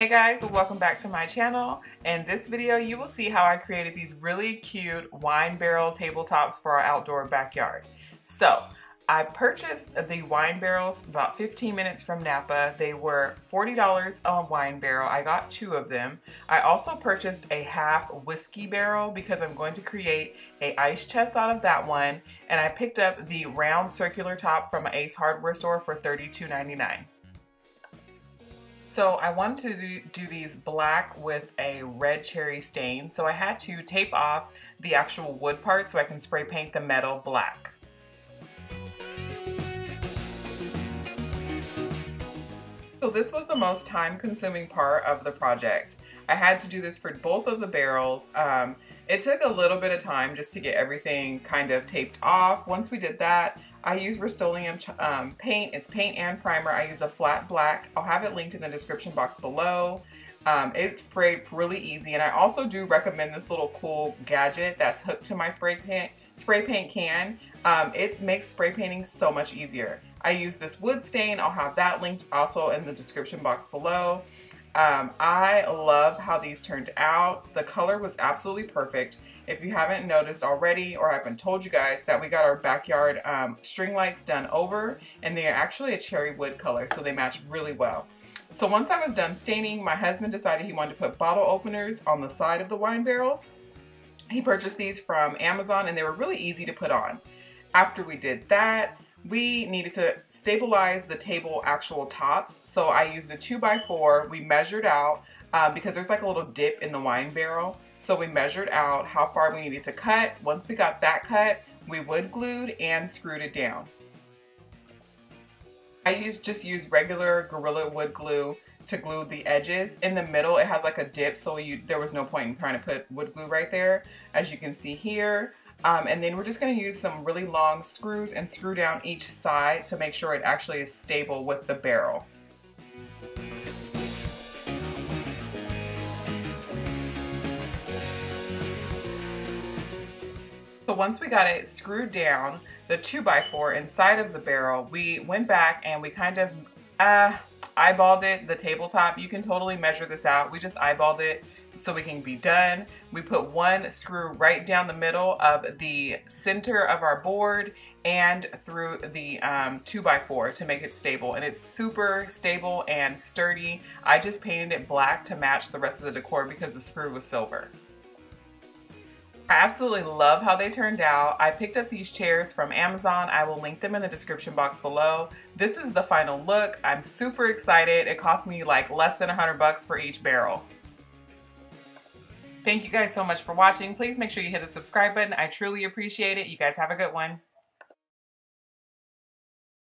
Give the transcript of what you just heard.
Hey guys, welcome back to my channel. In this video, you will see how I created these really cute wine barrel tabletops for our outdoor backyard. So, I purchased the wine barrels about 15 minutes from Napa. They were $40 a wine barrel. I got two of them. I also purchased a half whiskey barrel because I'm going to create a ice chest out of that one. And I picked up the round circular top from Ace Hardware store for $32.99. So I wanted to do these black with a red cherry stain. So I had to tape off the actual wood part so I can spray paint the metal black. So this was the most time consuming part of the project. I had to do this for both of the barrels. Um, it took a little bit of time just to get everything kind of taped off. Once we did that, I use Rust-Oleum um, paint. It's paint and primer. I use a flat black. I'll have it linked in the description box below. Um, it sprayed really easy and I also do recommend this little cool gadget that's hooked to my spray paint spray paint can. Um, it makes spray painting so much easier. I use this wood stain. I'll have that linked also in the description box below. Um, I love how these turned out. The color was absolutely perfect. If you haven't noticed already, or I haven't told you guys, that we got our backyard um, string lights done over, and they are actually a cherry wood color, so they match really well. So once I was done staining, my husband decided he wanted to put bottle openers on the side of the wine barrels. He purchased these from Amazon, and they were really easy to put on. After we did that, we needed to stabilize the table actual tops. So I used a 2x4. We measured out uh, because there's like a little dip in the wine barrel. So we measured out how far we needed to cut. Once we got that cut, we wood glued and screwed it down. I used just used regular Gorilla Wood glue to glue the edges. In the middle, it has like a dip, so you there was no point in trying to put wood glue right there, as you can see here. Um, and then we're just going to use some really long screws and screw down each side to make sure it actually is stable with the barrel. So once we got it screwed down, the 2x4 inside of the barrel, we went back and we kind of uh, eyeballed it, the tabletop. You can totally measure this out. We just eyeballed it so we can be done. We put one screw right down the middle of the center of our board and through the um, 2x4 to make it stable. And it's super stable and sturdy. I just painted it black to match the rest of the decor because the screw was silver. I absolutely love how they turned out. I picked up these chairs from Amazon. I will link them in the description box below. This is the final look. I'm super excited. It cost me like less than 100 bucks for each barrel. Thank you guys so much for watching. Please make sure you hit the subscribe button. I truly appreciate it. You guys have a good one.